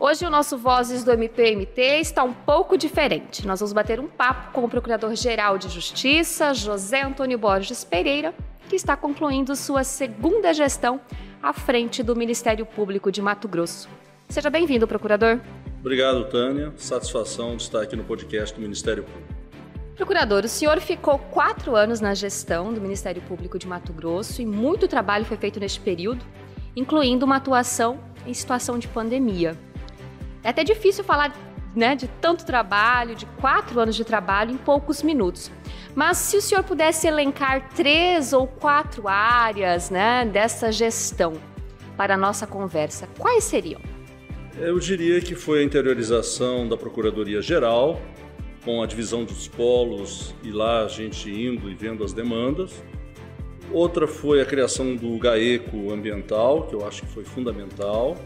Hoje o nosso Vozes do MPMT está um pouco diferente. Nós vamos bater um papo com o Procurador-Geral de Justiça, José Antônio Borges Pereira, que está concluindo sua segunda gestão à frente do Ministério Público de Mato Grosso. Seja bem-vindo, procurador. Obrigado, Tânia. Satisfação de estar aqui no podcast do Ministério Público. Procurador, o senhor ficou quatro anos na gestão do Ministério Público de Mato Grosso e muito trabalho foi feito neste período, incluindo uma atuação em situação de pandemia. É até difícil falar né, de tanto trabalho, de quatro anos de trabalho em poucos minutos. Mas se o senhor pudesse elencar três ou quatro áreas né, dessa gestão para a nossa conversa, quais seriam? Eu diria que foi a interiorização da Procuradoria Geral, com a divisão dos polos e lá a gente indo e vendo as demandas. Outra foi a criação do GAECO ambiental, que eu acho que foi fundamental.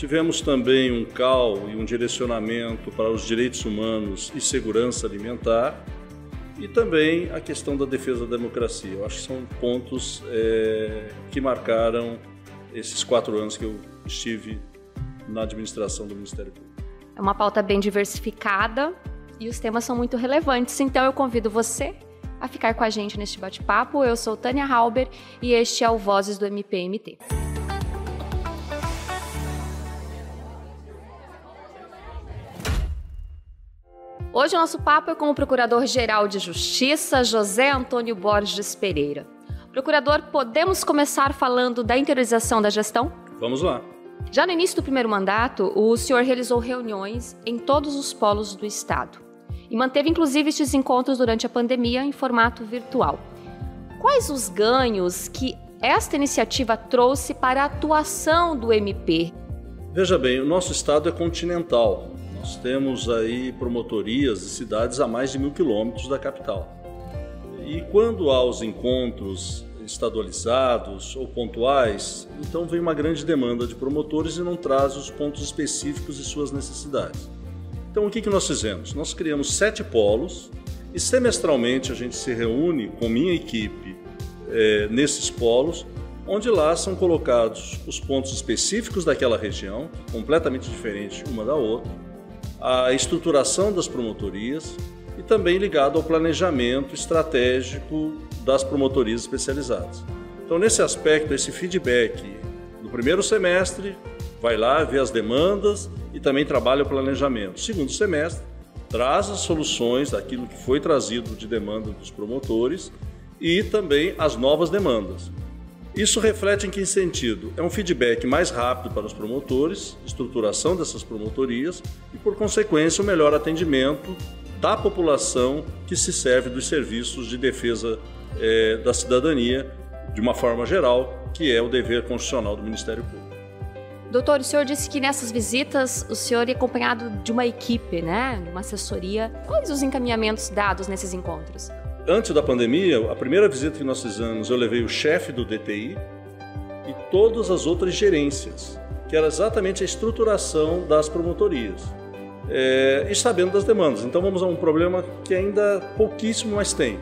Tivemos também um CAL e um direcionamento para os direitos humanos e segurança alimentar e também a questão da defesa da democracia. Eu acho que são pontos é, que marcaram esses quatro anos que eu estive na administração do Ministério Público. É uma pauta bem diversificada e os temas são muito relevantes, então eu convido você a ficar com a gente neste bate-papo. Eu sou Tânia Halber e este é o Vozes do MPMT. Hoje o nosso papo é com o Procurador-Geral de Justiça, José Antônio Borges Pereira. Procurador, podemos começar falando da interiorização da gestão? Vamos lá. Já no início do primeiro mandato, o senhor realizou reuniões em todos os polos do Estado e manteve inclusive estes encontros durante a pandemia em formato virtual. Quais os ganhos que esta iniciativa trouxe para a atuação do MP? Veja bem, o nosso estado é continental. Nós temos aí promotorias de cidades a mais de mil quilômetros da capital. E quando há os encontros estadualizados ou pontuais, então vem uma grande demanda de promotores e não traz os pontos específicos e suas necessidades. Então o que, que nós fizemos? Nós criamos sete polos e semestralmente a gente se reúne com minha equipe é, nesses polos, onde lá são colocados os pontos específicos daquela região, completamente diferente uma da outra, a estruturação das promotorias e também ligado ao planejamento estratégico das promotorias especializadas. Então, nesse aspecto, esse feedback do primeiro semestre vai lá ver as demandas e também trabalha o planejamento. Segundo semestre, traz as soluções daquilo que foi trazido de demanda dos promotores e também as novas demandas. Isso reflete em que sentido? É um feedback mais rápido para os promotores, estruturação dessas promotorias e, por consequência, o um melhor atendimento da população que se serve dos serviços de defesa é, da cidadania de uma forma geral, que é o dever constitucional do Ministério Público. Doutor, o senhor disse que nessas visitas o senhor ia acompanhado de uma equipe, né? De uma assessoria. Quais os encaminhamentos dados nesses encontros? Antes da pandemia, a primeira visita que nós fizemos, eu levei o chefe do DTI e todas as outras gerências, que era exatamente a estruturação das promotorias. É, e sabendo das demandas. Então vamos a um problema que ainda pouquíssimo mais tem.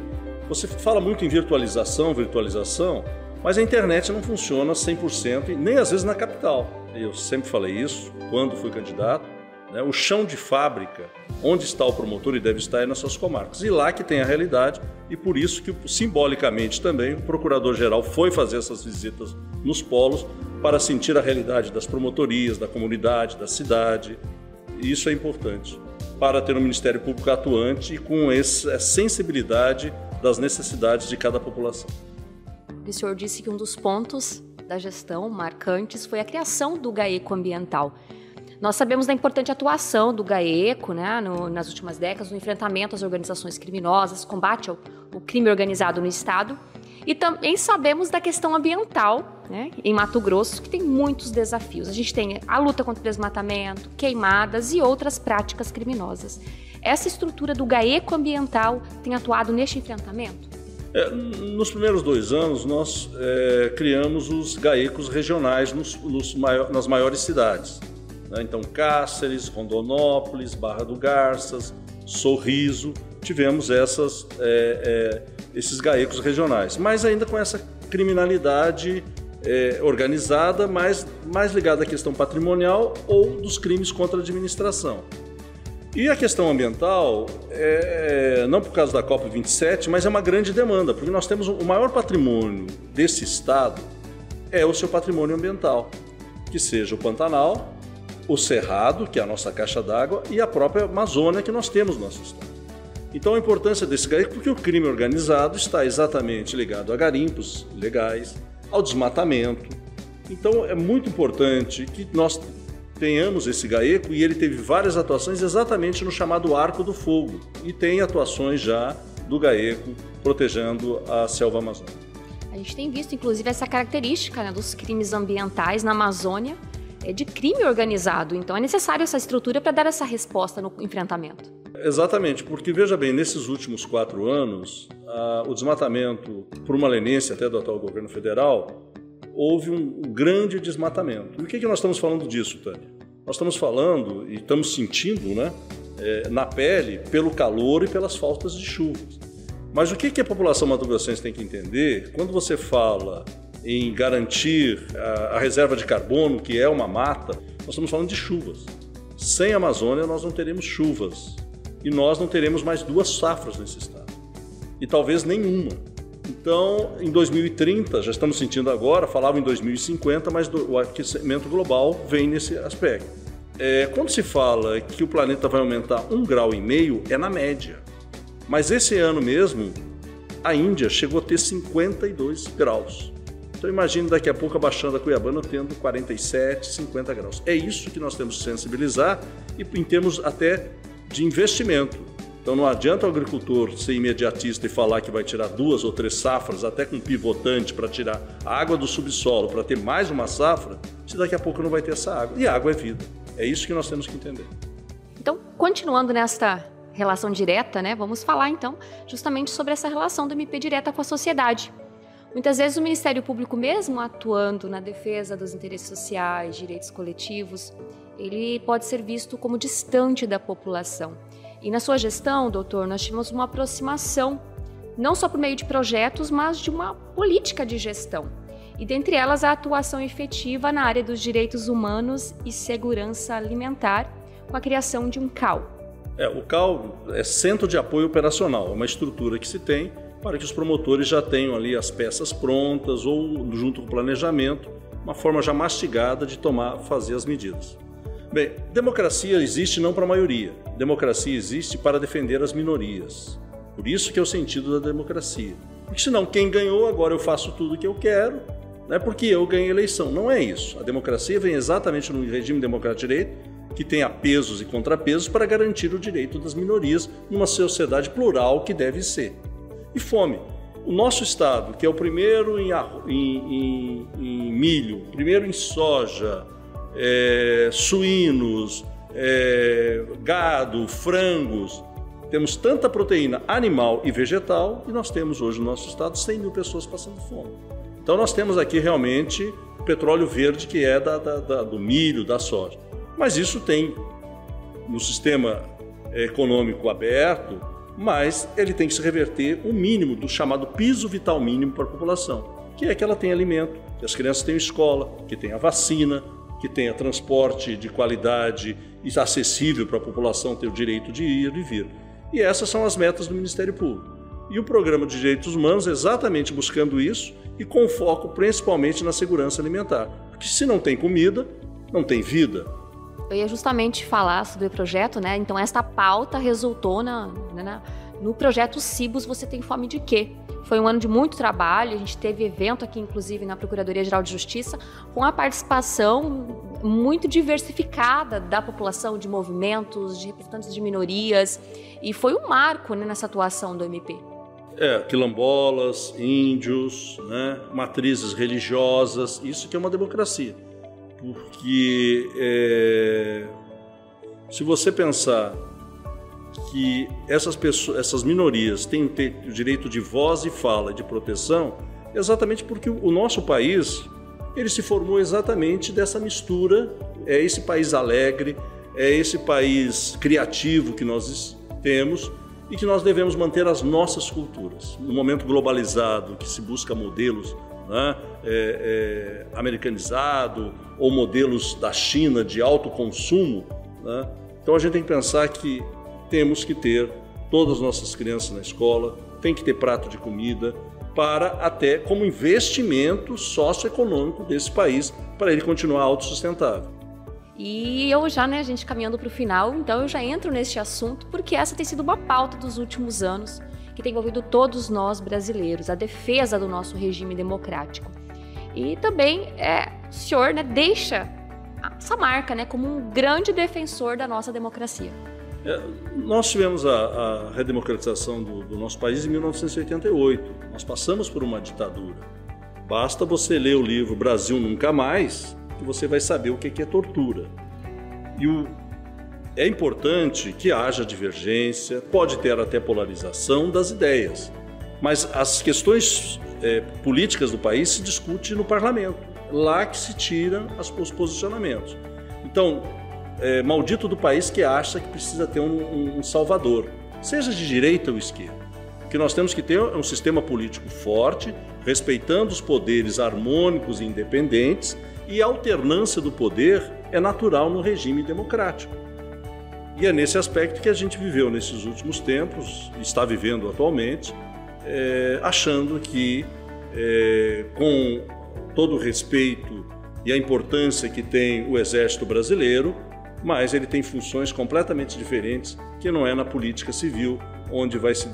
Você fala muito em virtualização, virtualização, mas a internet não funciona 100% e nem às vezes na capital. Eu sempre falei isso quando fui candidato né? O chão de fábrica, onde está o promotor e deve estar, é nas suas comarcas. E lá que tem a realidade, e por isso que simbolicamente também o procurador-geral foi fazer essas visitas nos polos para sentir a realidade das promotorias, da comunidade, da cidade. E isso é importante para ter um Ministério Público atuante e com essa sensibilidade das necessidades de cada população. O senhor disse que um dos pontos da gestão marcantes foi a criação do GAECO ambiental. Nós sabemos da importante atuação do GAECO né, no, nas últimas décadas no enfrentamento às organizações criminosas, combate ao, crime organizado no Estado. E também sabemos da questão ambiental né, em Mato Grosso, que tem muitos desafios. A gente tem a luta contra o desmatamento, queimadas e outras práticas criminosas. Essa estrutura do GAECO ambiental tem atuado neste enfrentamento? É, nos primeiros dois anos, nós é, criamos os GAECOS regionais nos, nos maior, nas maiores cidades. Né? Então, Cáceres, Rondonópolis, Barra do Garças, Sorriso, tivemos essas, é, é, esses gaecos regionais, mas ainda com essa criminalidade é, organizada, mas mais ligada à questão patrimonial ou dos crimes contra a administração. E a questão ambiental, é, não por causa da COP27, mas é uma grande demanda, porque nós temos o maior patrimônio desse estado é o seu patrimônio ambiental, que seja o Pantanal, o Cerrado, que é a nossa caixa d'água, e a própria Amazônia que nós temos no nosso estado. Então a importância desse garimpo, porque o crime organizado está exatamente ligado a garimpos legais, ao desmatamento. Então é muito importante que nós tenhamos esse GAECO e ele teve várias atuações exatamente no chamado Arco do Fogo e tem atuações já do GAECO protegendo a selva amazônica. A gente tem visto inclusive essa característica né, dos crimes ambientais na Amazônia é de crime organizado, então é necessário essa estrutura para dar essa resposta no enfrentamento. Exatamente, porque veja bem, nesses últimos quatro anos, o desmatamento, por uma leniência até do atual governo federal, houve um grande desmatamento. E o que, que nós estamos falando disso, Tânia? Nós estamos falando e estamos sentindo né, é, na pele pelo calor e pelas faltas de chuvas. Mas o que, que a população mato-grossense tem que entender quando você fala em garantir a, a reserva de carbono, que é uma mata, nós estamos falando de chuvas. Sem Amazônia, nós não teremos chuvas. E nós não teremos mais duas safras nesse estado. E talvez nenhuma. Então, em 2030, já estamos sentindo agora, falava em 2050, mas do, o aquecimento global vem nesse aspecto. É, quando se fala que o planeta vai aumentar um grau e meio, é na média. Mas esse ano mesmo, a Índia chegou a ter 52 graus. Então imagine daqui a pouco a Baixada Cuiabana tendo 47, 50 graus. É isso que nós temos que sensibilizar e em termos até de investimento. Então não adianta o agricultor ser imediatista e falar que vai tirar duas ou três safras, até com pivotante para tirar a água do subsolo para ter mais uma safra, se daqui a pouco não vai ter essa água. E água é vida. É isso que nós temos que entender. Então, continuando nesta relação direta, né, vamos falar então justamente sobre essa relação do MP direta com a sociedade. Muitas vezes o Ministério Público, mesmo atuando na defesa dos interesses sociais, direitos coletivos, ele pode ser visto como distante da população. E na sua gestão, doutor, nós tivemos uma aproximação, não só por meio de projetos, mas de uma política de gestão. E dentre elas a atuação efetiva na área dos direitos humanos e segurança alimentar, com a criação de um CAL. É, o CAL é Centro de Apoio Operacional, é uma estrutura que se tem para que os promotores já tenham ali as peças prontas ou junto com o planejamento, uma forma já mastigada de tomar, fazer as medidas. Bem, democracia existe não para a maioria. Democracia existe para defender as minorias. Por isso que é o sentido da democracia. Porque senão quem ganhou agora eu faço tudo o que eu quero, não é porque eu ganhei a eleição. Não é isso. A democracia vem exatamente no regime democrático de direito que tenha pesos e contrapesos para garantir o direito das minorias numa sociedade plural que deve ser e fome. O nosso estado, que é o primeiro em, em, em, em milho, primeiro em soja, é, suínos, é, gado, frangos, temos tanta proteína animal e vegetal e nós temos hoje no nosso estado 100 mil pessoas passando fome. Então nós temos aqui realmente o petróleo verde que é da, da, da, do milho, da soja. Mas isso tem no sistema econômico aberto, mas ele tem que se reverter o mínimo do chamado piso vital mínimo para a população, que é que ela tenha alimento, que as crianças tenham escola, que tenha vacina, que tenha transporte de qualidade e acessível para a população ter o direito de ir e vir. E essas são as metas do Ministério Público. E o programa de direitos humanos é exatamente buscando isso e com foco principalmente na segurança alimentar. Porque se não tem comida, não tem vida. Eu ia justamente falar sobre o projeto, né? Então, esta pauta resultou na, né, na, no projeto Cibos Você Tem Fome de Quê? Foi um ano de muito trabalho, a gente teve evento aqui, inclusive, na Procuradoria-Geral de Justiça, com a participação muito diversificada da população, de movimentos, de representantes de minorias, e foi um marco né, nessa atuação do MP. É, quilombolas, índios, né, matrizes religiosas, isso que é uma democracia porque é, se você pensar que essas pessoas, essas minorias têm o direito de voz e fala, de proteção, exatamente porque o nosso país ele se formou exatamente dessa mistura, é esse país alegre, é esse país criativo que nós temos e que nós devemos manter as nossas culturas. No momento globalizado, que se busca modelos né, é, é, americanizado ou modelos da China de alto consumo. Né? Então a gente tem que pensar que temos que ter todas as nossas crianças na escola, tem que ter prato de comida, para até como investimento socioeconômico desse país, para ele continuar autossustentável. E eu já, né, a gente caminhando para o final, então eu já entro neste assunto, porque essa tem sido uma pauta dos últimos anos que tem envolvido todos nós brasileiros, a defesa do nosso regime democrático. E também é, o senhor né, deixa essa marca né, como um grande defensor da nossa democracia. É, nós tivemos a, a redemocratização do, do, nosso país em 1988. Nós passamos por uma ditadura. Basta você ler o livro Brasil Nunca Mais que você vai saber o que é tortura. E o, é importante que haja divergência, pode ter até polarização das ideias, mas as questões é, políticas do país se discute no parlamento, lá que se tiram os posicionamentos. Então, é, maldito do país que acha que precisa ter um, um, salvador, seja de direita ou esquerda. O que nós temos que ter é um sistema político forte, respeitando os poderes harmônicos e independentes, e a alternância do poder é natural no regime democrático. E é nesse aspecto que a gente viveu nesses últimos tempos, está vivendo atualmente, é, achando que, é, com todo o respeito e a importância que tem o Exército Brasileiro, mas ele tem funções completamente diferentes que não é na política civil onde vai se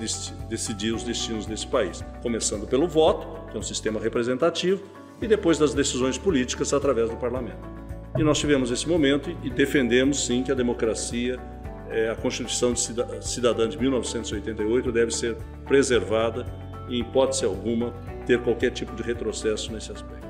decidir os destinos desse país, começando pelo voto, que é um sistema representativo, e depois das decisões políticas através do parlamento. E nós tivemos esse momento e defendemos sim que a democracia, é, a Constituição Cidadã de 1988 deve ser preservada e, em hipótese alguma, ter qualquer tipo de retrocesso nesse aspecto.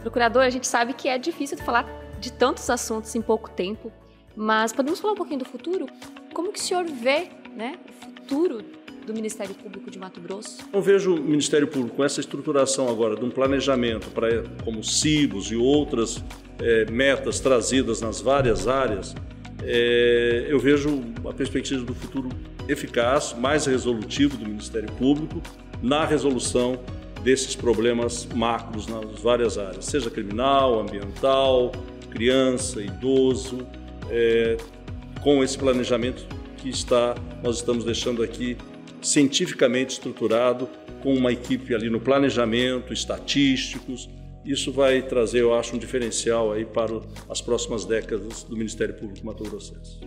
Procurador, a gente sabe que é difícil falar de tantos assuntos em pouco tempo. Mas podemos falar um pouquinho do futuro? Como que o senhor vê né, o futuro do Ministério Público de Mato Grosso? Eu vejo o Ministério Público com essa estruturação agora de um planejamento para como CIBOS e outras é, metas trazidas nas várias áreas, é, eu vejo a perspectiva do futuro eficaz, mais resolutivo do Ministério Público na resolução desses problemas macros nas várias áreas, seja criminal, ambiental, criança, idoso, é, com esse planejamento que está, nós estamos deixando aqui cientificamente estruturado, com uma equipe ali no planejamento, estatísticos. Isso vai trazer, eu acho, um diferencial aí para as próximas décadas do Ministério Público Mato Grossense.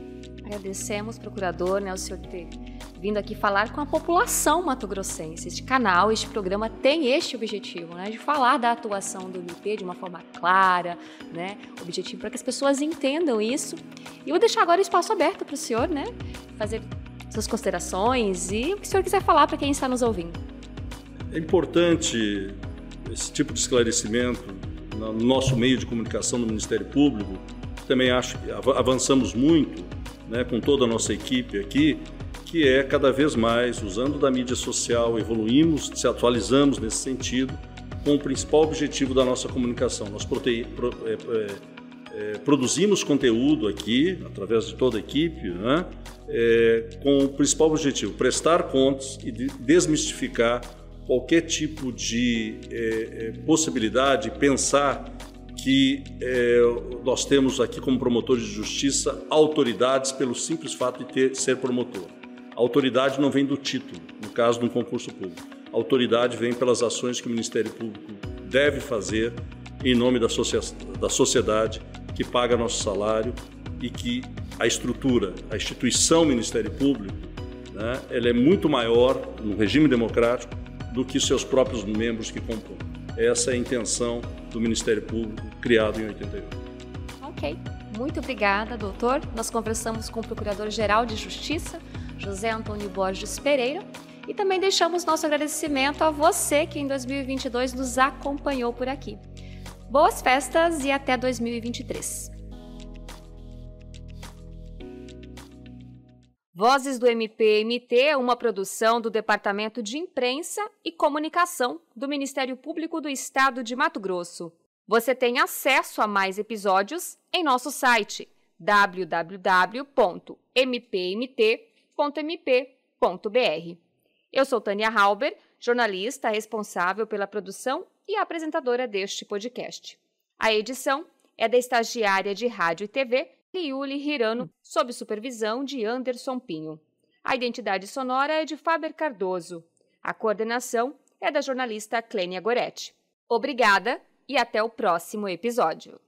Agradecemos, procurador, né, o senhor ter vindo aqui falar com a população mato-grossense. Este canal, este programa tem este objetivo, né, de falar da atuação do MP de uma forma clara, né, objetivo para que as pessoas entendam isso. E eu vou deixar agora o espaço aberto para o senhor, né, fazer suas considerações e o que o senhor quiser falar para quem está nos ouvindo. É importante esse tipo de esclarecimento no nosso meio de comunicação do Ministério Público. Também acho que avançamos muito, né, com toda a nossa equipe aqui, que é cada vez mais, usando da mídia social, evoluímos, se atualizamos nesse sentido, com o principal objetivo da nossa comunicação. Nós prote... Pro... é, é, é, produzimos conteúdo aqui, através de toda a equipe, né? É, com o principal objetivo, prestar contas e de desmistificar qualquer tipo de é, possibilidade, pensar que é, nós temos aqui como promotores de justiça autoridades pelo simples fato de ter, ser promotor. A autoridade não vem do título, no caso de um concurso público. A autoridade vem pelas ações que o Ministério Público deve fazer em nome da, da sociedade que paga nosso salário e que a estrutura, a instituição Ministério Público, né, ela é muito maior no regime democrático do que seus próprios membros que compõem. Essa é a intenção do Ministério Público criado em 88. Ok, muito obrigada, doutor. Nós conversamos com o Procurador-Geral de Justiça, José Antônio Borges Pereira. E também deixamos nosso agradecimento a você que em 2022 nos acompanhou por aqui. Boas festas e até 2023. Vozes do MPMT é uma produção do Departamento de Imprensa e Comunicação do Ministério Público do Estado de Mato Grosso. Você tem acesso a mais episódios em nosso site www.mpmt.com www.mp.br. Eu sou Tânia Halber jornalista responsável pela produção e apresentadora deste podcast. A edição é da estagiária de rádio e TV, Liuli Hirano, sob supervisão de Anderson Pinho. A identidade sonora é de Faber Cardoso. A coordenação é da jornalista Clênia Goretti. Obrigada e até o próximo episódio.